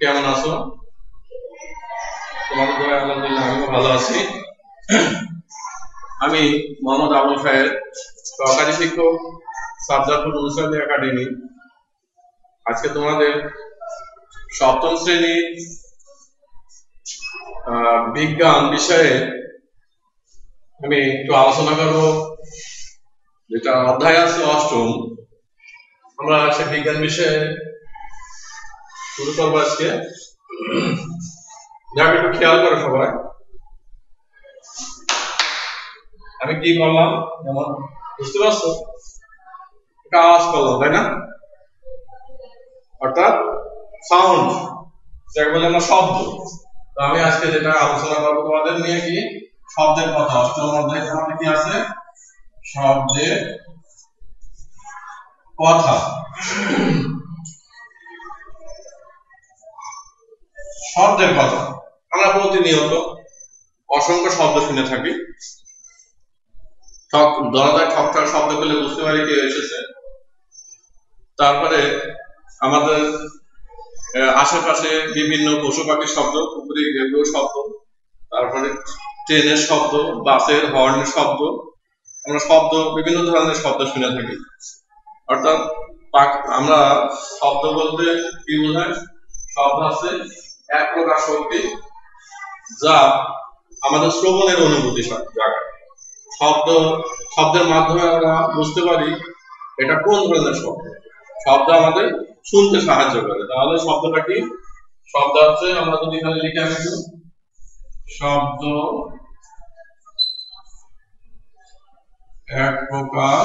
কেমন আছো? ভালো আছি। আমি মোহাম্মদ আবুল খায়ের সহকারী শিক্ষক সাবজাপুর মুসাদি একাডেমি। আজকে তোমাদের সপ্তম শ্রেণির আহ, বিজ্ঞান বিষয়ে আমি একটু আলোচনা করব। যেটা অধ্যায় আছে অষ্টম। আমরা সে বিজ্ঞান বিষয়ে শুরু করব আজকে। যাক একটু খেয়াল করে সবাই। আমি কি করলাম? যেমন, বুঝতে পারছ? একটা আওয়াজ করলাম, তাই না? অর্থাৎ সাউন্ড যাকে বলে আমরা শব্দ। তো আমি আজকে যেটা আলোচনা করব তোমাদের নিয়ে কি? শব্দের কথা, অষ্টম অধ্যায় কি আছে? শব্দের কথা। শব্দের কথা। আমরা প্রতিনিয়ত অসংখ্য শব্দ শুনে থাকি। ঠক দরজায় ঠক ঠক শব্দ করলে বুঝতে পারি কে এসেছে। তারপরে আমাদের আশেপাশে বিভিন্ন পশু পাখির শব্দ, পুকুরে ঘেউ শব্দ, তারপরে ট্রেনের শব্দ, বাসের হর্নের শব্দ আমরা শব্দ, বিভিন্ন ধরনের শব্দ শুনে থাকি। অর্থাৎ আমরা শব্দ বলতে কি বোঝায়? শব্দ আছে এক প্রকার শক্তি যা আমাদের শ্রবণের অনুভূতি জাগায়। শব্দ, শব্দের মাধ্যমে আমরা বুঝতে পারি এটা কোন ধরনের শব্দ। শব্দ আমাদের শুনতে সাহায্য করে। তাহলে শব্দটা কি? শব্দ হচ্ছে, আমরা যদি এখানে লিখে একটু শব্দ এক প্রকার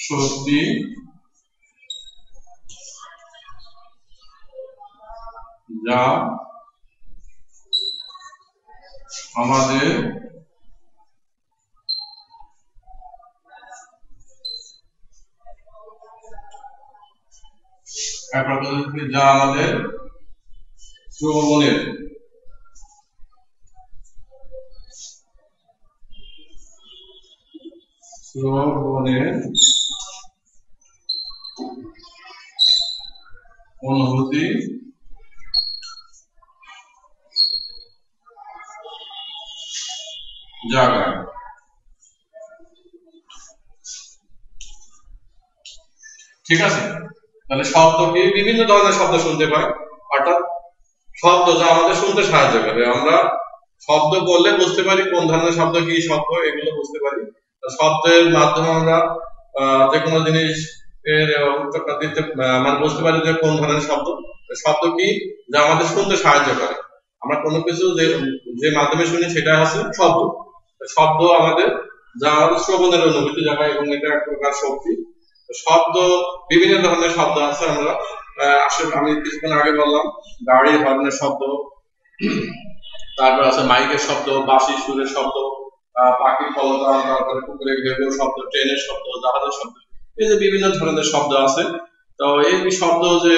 সত্যি যা আমাদের এক প্রকার শ্রবণের অনুভূতি। জাগায় ঠিক আছে? তাহলে শব্দকে বিভিন্ন ধরনের শব্দ শুনতে অর্থাৎ শব্দ যা আমাদের শুনতে সাহায্য করে। আমরা শব্দ বললে বুঝতে পারি কোন ধরনের শব্দ, কি শব্দ, এগুলো বুঝতে পারি। শব্দের মাধ্যমে আমরা যে কোনো জিনিস এর উত্তরটা দিতে মানে বুঝতে পারি যে কোন ধরনের শব্দ। শব্দ কি? যা আমাদের শুনতে সাহায্য করে। আমরা কোনো কিছু যে যে মাধ্যমে শুনি সেটা আছে শব্দ। শব্দ আমাদের যা আমাদের শ্রবণের অনুভূতি জায়গায় এবং এটা এক প্রকার শক্তি। শব্দ বিভিন্ন ধরনের শব্দ আছে আমরা আসলে আমি আগে বললাম গাড়ির হর্নের শব্দ, তারপর আছে মাইকের শব্দ বাঁশি সুরের শব্দ তারপরে শব্দ, ট্রেনের শব্দ, জাহাজের শব্দ, এই যে বিভিন্ন ধরনের শব্দ আছে। তো এই শব্দ যে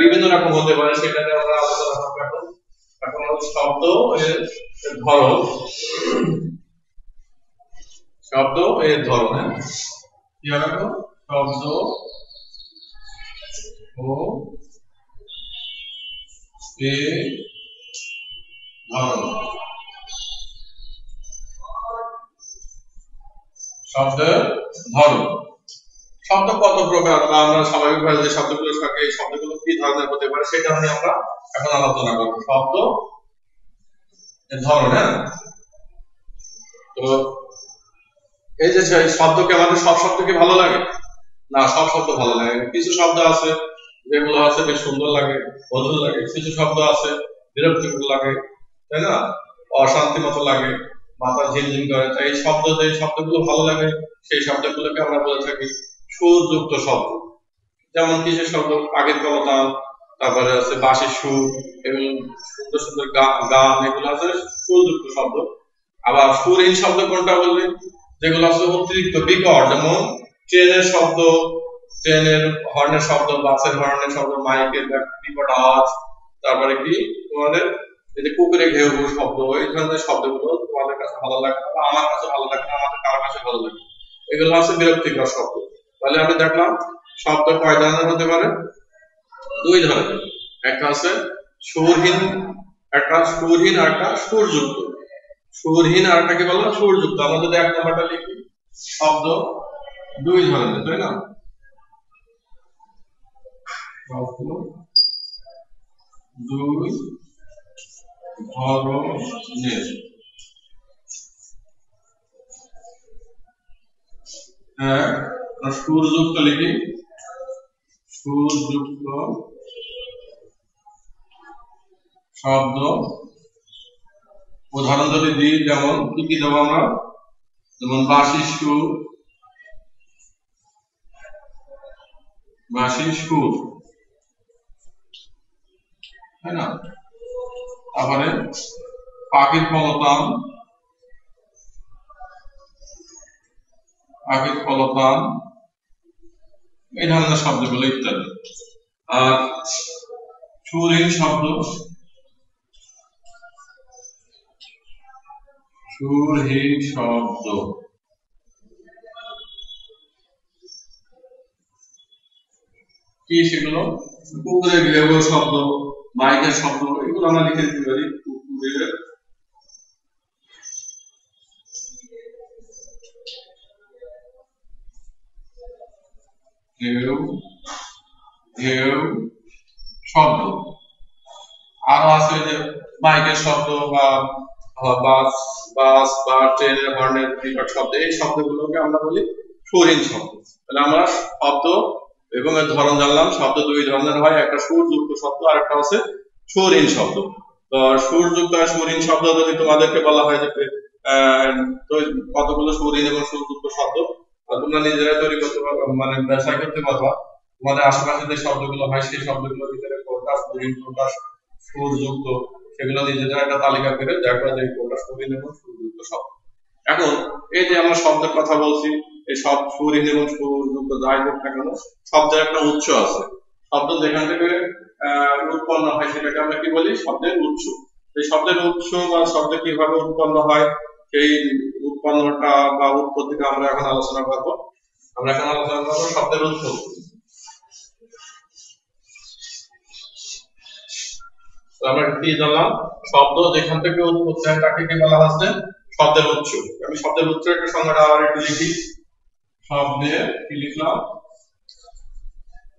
বিভিন্ন রকম হতে পারে সেটা নিয়ে আমরা আলোচনা করব এখন। এখন শব্দ ধরন। শব্দ এর ধরন হ্যাঁ? কি হবে শব্দ ও ধরন শব্দের ধরন শব্দ কত প্রকার? আমরা স্বাভাবিকভাবে যে শব্দগুলো থাকে, এই শব্দগুলো কি ধরনের হতে পারে আমরা এখন আলোচনা করব। শব্দ ধরন হ্যাঁ? তো এই যে শব্দকে আমাদের সব শব্দ কি ভালো লাগে? না, সব শব্দ ভালো লাগে। কিছু শব্দ আছে যেগুলো আছে বেশ সুন্দর লাগে মধুর লাগে, কিছু শব্দ আছে, বিরক্তিকর লাগে, তাই না? অশান্তি মতো লাগে, মাথা ঝিমঝিম করে, তাই এই শব্দ যে শব্দগুলো ভালো লাগে, সেই শব্দগুলোকে আমরা বলে থাকি সুরযুক্ত শব্দ। যেমন কিছু শব্দ, আগের কলতান, তারপরে আছে বাঁশির সুর, এবং সুন্দর সুন্দর গান, এগুলো আছে সুরযুক্ত শব্দ। আবার সুরহীন শব্দ কোনটা বললে? যেগুলো আছে অতিরিক্ত বিকট, যেমন ট্রেনের শব্দ ট্রেনের হর্নের শব্দ, বাসের হর্নের শব্দ, মাইকের বিকট আওয়াজ, তারপরে কি তোমাদের এই যে পুকুরে ঘেউ শব্দ, এই ধরনের শব্দগুলো তোমাদের কাছে ভালো লাগে না আমার কাছে ভালো লাগে আমাদের কারও কাছে ভালো লাগে এগুলো হচ্ছে বিরক্তিকর শব্দ। তাহলে আমি দেখলাম শব্দ কয় ধরনের হতে পারে? দুই ধরনের। একটা আছে সুরহীন, একটা সুরহীন আর একটা সুরযুক্ত। সুরহীন আর একটা কি বললাম সুরযুক্ত। আমরা যদি এক নাম্বারটা লিখি, শব্দ দুই ধরনের, তাই না? শব্দ দুই, ধরনের। এক সুরযুক্ত লিখি। সুরযুক্ত শব্দ। উদাহরণ যদি দিই, যেমন কি কি দেবো আমরা? যেমন বাসি সুর। বাসি সুর। তাই না? তারপরে পাখির ফলতান পাখির ফলতান এই ধরনের শব্দগুলো ইত্যাদি। আর সুরহীন শব্দ সুরহীন শব্দ। কি সেগুলো? কুকুরের গৃহ শব্দ। বাইকের শব্দ, এগুলো আমরা লিখে দিতে পারি শব্দ। আরও আছে যে বাইকের শব্দ বা বাস বাস বা ট্রেনের হর্নের শব্দ, এই শব্দগুলোকে আমরা বলি সুরহীন শব্দ। তাহলে আমরা শব্দ এবং এর ধরন জানলাম, শব্দ দুই ধরনের হয়, একটা সুরযুক্ত শব্দ আর একটা হচ্ছে সুরহীন শব্দ। তো সুরযুক্ত আর সুরহীন শব্দ যদি তোমাদেরকে বলা হয় যে কতগুলো সুরহীন এবং সুরযুক্ত শব্দ? তোমরা নিজেরা তৈরি করতে পারবা মানে ব্যবসা করতে পারবা। তোমাদের আশেপাশে যে শব্দগুলো হয়, সেই শব্দগুলোর ভিতরে কোনটা সুরহীন কোনটা সুরযুক্ত সেগুলো নিজেদের একটা তালিকা করে দেখবা যে কোনটা সুরহীন এবং সুরযুক্ত শব্দ। এখন, এই যে আমরা শব্দের কথা বলছি এই সব সুরহীন এবং সুরযুক্ত যাই হোক না কেন শব্দের একটা উৎস আছে। শব্দ যেখান থেকে উৎপন্ন হয় সেটাকে আমরা কি বলি? শব্দের উৎস। এই শব্দের উৎস বা শব্দ কীভাবে উৎপন্ন হয়, সেই উৎপন্নটা বা উৎপত্তিটা আমরা এখন আলোচনা করব। আমরা এখন আলোচনা করব শব্দের উৎপত্তি আমরা কি জানলাম? শব্দ যেখান থেকে উৎপত্তি হয়, তাকে কি বলা হচ্ছে? শব্দের উৎস। আমি শব্দের উৎস একটা সংজ্ঞাটা আবার একটু লিখি শব্দের কি লিখলাম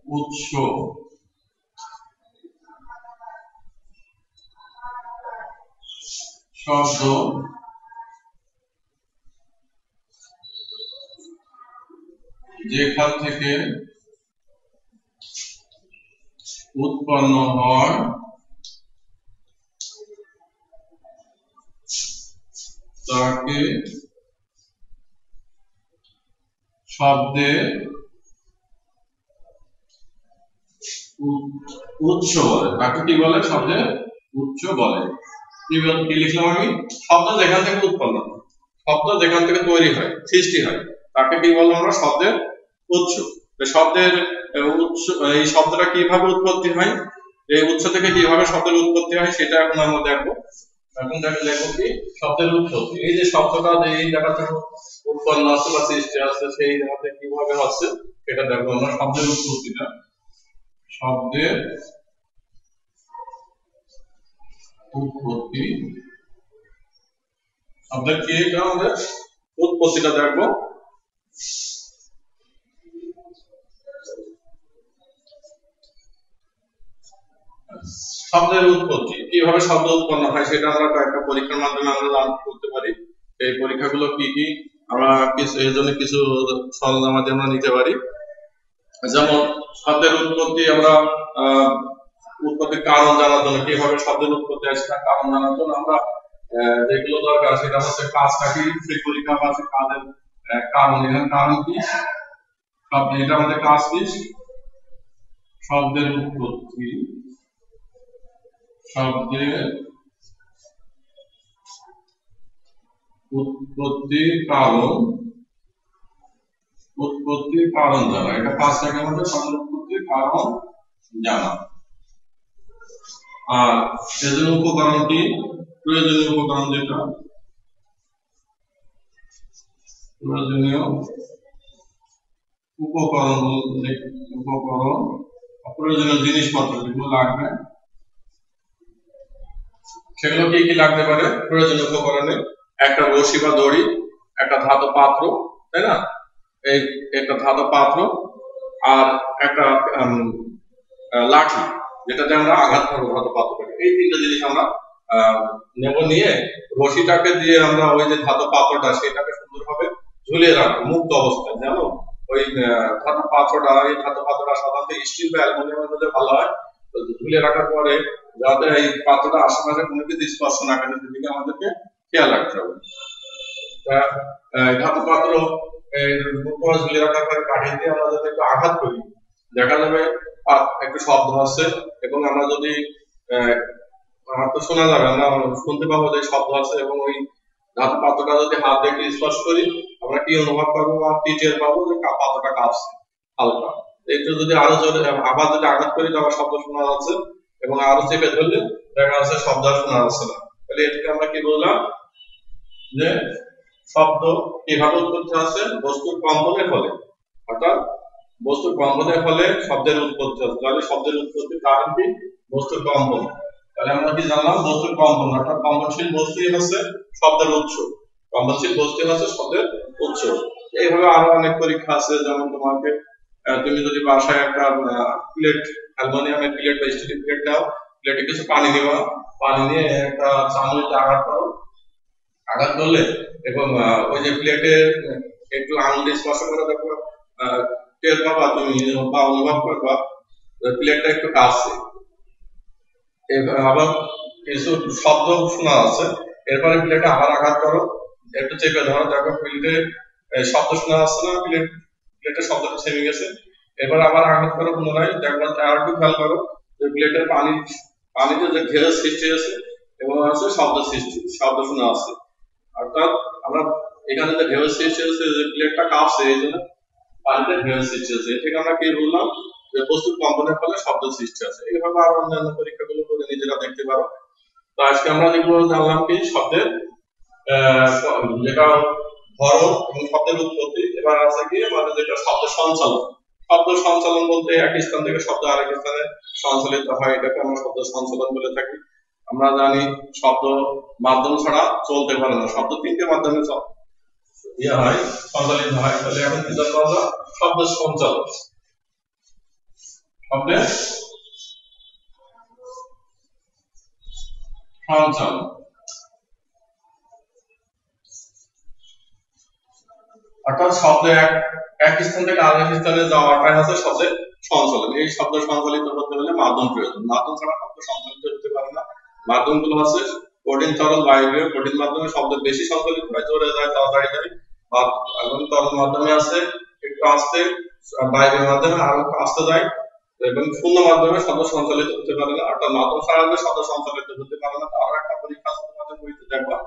উৎস। শব্দ। যেখান থেকে উৎপন্ন হয়। তাকে শব্দের উৎস বলে। তাকে কি বলে? শব্দের উৎস বলে। কি লিখলাম আমি? শব্দ যেখান থেকে উৎপন্ন শব্দ যেখান থেকে তৈরি হয়, সৃষ্টি হয়। তাকে কি বললাম আমরা? শব্দের উৎস। শব্দের উৎস, এই শব্দটা কীভাবে উৎপত্তি হয়? এই উৎস থেকে কীভাবে শব্দের উৎপত্তি হয়, সেটা এখন আমরা দেখব। এখন দেখো দেখো কি শব্দের উৎপত্তি। এই যে শব্দটা যে এই জায়গা উৎপন্ন আছে বা সৃষ্টি আছে, সেই জায়গাতে কীভাবে হচ্ছে, সেটা দেখব আমরা। শব্দের উৎপত্তিটা। শব্দের উৎপত্তি। শব্দের কি এটা আমাদের? উৎপত্তিটা দেখব। শব্দের উৎপত্তি। কীভাবে শব্দ উৎপন্ন হয় সেটা আমরা কয়েকটা পরীক্ষার মাধ্যমে আমরা জানতে করতে পারি। এই পরীক্ষাগুলো কি কি? আমরা কিছু এর জন্য কিছু সরঞ্জাম আমরা নিতে পারি। যেমন, শব্দের উৎপত্তি আমরা উৎপত্তির কারণ জানার জন্য কীভাবে শব্দের উৎপত্তি আসে তার কারণ জানার জন্য আমরা যেগুলো দরকার সেটা হচ্ছে কাজটা কি? সেই পরীক্ষা সেই কাজের কারণ। এখানে কারণ কি? এটা আমাদের কাজ কি? শব্দের উৎপত্তি। শব্দের উৎপত্তির কারণ উৎপত্তির কারণ জানা। এটা পাঁচ টাকার মধ্যে শব্দের উৎপত্তির কারণ জানা। আর এজন্য উপকরণটি, প্রয়োজনীয় উপকরণ যেটা প্রয়োজনীয় উপকরণ উপকরণ প্রয়োজনীয় জিনিসপত্র যেগুলো লাগবে। সেগুলো কি কি লাগতে পারে? প্রয়োজনীয় উপকরণে। একটা রশি বা দড়ি, একটা ধাতু পাত্র, তাই না? এই একটা ধাতু পাত্র আর একটা লাঠি যেটাতে আমরা আঘাত করব ধাতু পাত্র এই তিনটা জিনিস আমরা নেব নিয়ে রশিটাকে দিয়ে আমরা ওই যে ধাতু পাত্রটা, সেটাকে সুন্দরভাবে ঝুলিয়ে রাখব, মুক্ত অবস্থায়, জানো? ওই ধাতু পাত্রটা, এই ধাতু পাত্রটা সাধারণত স্টিল বা অ্যালুমিনিয়ামের মধ্যে ভালো হয়। ঝুলিয়ে রাখার পরে যাতে এই পাত্রটা আশেপাশে কোনো কিছু স্পর্শ না করে, সেদিকে আমাদেরকে খেয়াল রাখতে হবে। ধাতু পাত্র ঝুলিয়ে রাখার পরে কাঠি দিয়ে আমরা যদি একটু আঘাত করি, দেখা যাবে একটু শব্দ আসছে এবং আমরা যদি আমার তো শোনা যাবে, আমরা শুনতে পাবো যে শব্দ আছে এবং ওই ধাতু পাত্রটা যদি হাত দিয়ে স্পর্শ করি, আমরা কি অনুভব করব বা কি পাবো যে পাত্রটা কাঁপছে হালকা? একটু যদি আরও জোরে আবার যদি আঘাত করি তবে শব্দ শোনা যাচ্ছে এবং আরও চেপে ধরলে দেখা যাচ্ছে শব্দ শোনা যাচ্ছে না। তাহলে এটাকে আমরা কি বললাম? যে শব্দ কীভাবে উৎপত্তি হচ্ছে? বস্তুর কম্পনের ফলে। অর্থাৎ বস্তুর কম্পনের ফলে শব্দের উৎপত্তি হচ্ছে। তাহলে শব্দের উৎপত্তি কারণ কি? বস্তুর কম্পন তাহলে আমরা কি জানলাম? বস্তুর কম্পন অর্থাৎ কম্পনশীল বস্তুই হচ্ছে শব্দের উৎস। কম্পনশীল বস্তু হচ্ছে শব্দের উৎস। এইভাবে আরও অনেক পরীক্ষা আছে, যেমন তোমাকে তুমি যদি বাসায় একটা প্লেট অ্যালুমিনিয়ামের প্লেট বা স্টিলের প্লেট নাও প্লেটে কিছু পানি নিবা পানি নিয়ে একটা চামচ আঘাত করো। আঘাত করলে এবং ওই যে প্লেটে একটু আঙুল দিয়ে স্পর্শ করে দেখো টের পাবা তুমি বা অনুভব করবা প্লেটটা একটু কাছে আবার কিছু শব্দ শোনা আছে এরপরে প্লেটে আবার আঘাত করো। একটু চেপে ধরো। দেখো প্লেটে শব্দ শোনা আসছে না প্লেট প্লেটের শব্দটা থেমে গেছে এবার আবার আঘাত করো পুনরায় দেখবা আর একটু খেয়াল করো যে প্লেটের পানি, পানিতে যে ঢেউয়ের সৃষ্টি হয়েছে এবং আছে শব্দ সৃষ্টি, শব্দ শোনা আছে। অর্থাৎ আমরা এখানে যে ঢেউয়ের সৃষ্টি হয়েছে, যে প্লেটটা কাঁপছে, এই জন্য পানিতে ঢেউয়ের সৃষ্টি হয়েছে। এটাকে আমরা কি বললাম যে বস্তুর কম্পনের ফলে শব্দ সৃষ্টি আছে। এইভাবে আরও অন্যান্য পরীক্ষাগুলো করে নিজেরা দেখতে পারো। তো আজকে আমরা যেগুলো জানলাম কি শব্দের যেটা ধরন এবং শব্দের উৎপত্তি এবার আছে কি আমাদের যেটা শব্দ সঞ্চালন। শব্দ সঞ্চালন বলতে এক স্থান থেকে শব্দ আরেক স্থানে সঞ্চালিত হয়, এটাকে আমরা শব্দ সঞ্চালন বলে থাকি। আমরা জানি শব্দ মাধ্যম ছাড়া চলতে পারে না, শব্দ তিনটে মাধ্যমে ইয়ে হয়, সঞ্চালিত হয়, তাহলে এখন কি জানব আমরা? শব্দ সঞ্চালন। শব্দের সঞ্চালন। অর্থাৎ শব্দ এক এক স্থান থেকে আরেক স্থানে যাওয়াটাই হচ্ছে শব্দের সঞ্চালন। এই শব্দ সঞ্চালিত হতে হলে মাধ্যম প্রয়োজন। মাধ্যম ছাড়া শব্দ সঞ্চালিত হতে পারে না। মাধ্যমগুলো হচ্ছে কঠিন তরল বায়বীয় কঠিন মাধ্যমে শব্দ বেশি সঞ্চালিত হয়, জোরে যায়, তাড়াতাড়ি যায়। এবং তরল মাধ্যমে আছে, একটু আস্তে বায়বীয় মাধ্যমে আরও আস্তে যায়। এবং শূন্য মাধ্যমে শব্দ সঞ্চালিত হতে পারে না। অর্থাৎ মাধ্যম ছাড়া শব্দ সঞ্চালিত হতে পারে না। তার একটা পরীক্ষা দেখবা।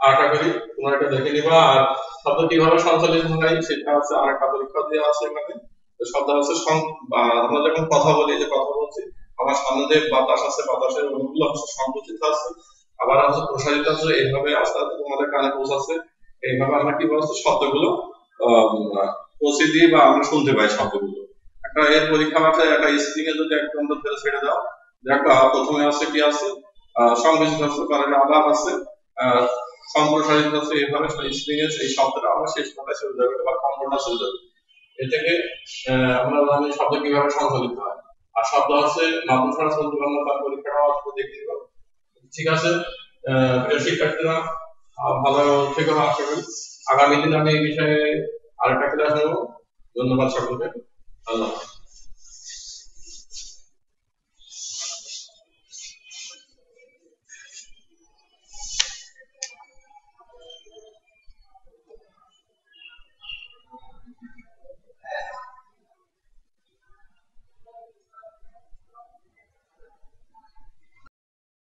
আশা করি, তোমরা এটা দেখে নিবা। আর শব্দ কীভাবে সঞ্চালিত হয়, সেটা আছে আর একটা পরীক্ষা দেওয়া আছে এখানে। শব্দ হচ্ছে আমরা যখন কথা বলি, যে কথা বলছি আমার সামনে যে বাতাস আছে, বাতাসের অনুগুলো হচ্ছে সংকুচিত আছে। আবার হচ্ছে প্রসারিত আছে, এইভাবে আস্তে আস্তে তোমাদের কানে পৌঁছাচ্ছে। এইভাবে আমরা কি বলছি, শব্দগুলো পৌঁছে দিয়ে বা আমরা শুনতে পাই শব্দগুলো। একটা এর পরীক্ষা আছে, একটা স্প্রিং এ যদি একদম ধরে ছেড়ে দাও দেখো প্রথমে আছে কি আছে? সংকুচিত আছে কারণে আবার আছে। সম্প্রসারিত এইভাবে স্প্রিং এর শব্দটা আমরা শেষ চলে যাবে বা চলে যাবে এ থেকে আমরা জানি শব্দ কীভাবে সংকলিত হয়। আর শব্দ আছে মাধ্যম চলতে তার পরীক্ষাটা আসলে দেখে নিব ঠিক আছে? শিক্ষার্থীরা ভালো থেকে, আশা করি। আগামী দিন আমি এই বিষয়ে আরেকটা ক্লাস নেব। ধন্যবাদ সকলকে। আল্লাহ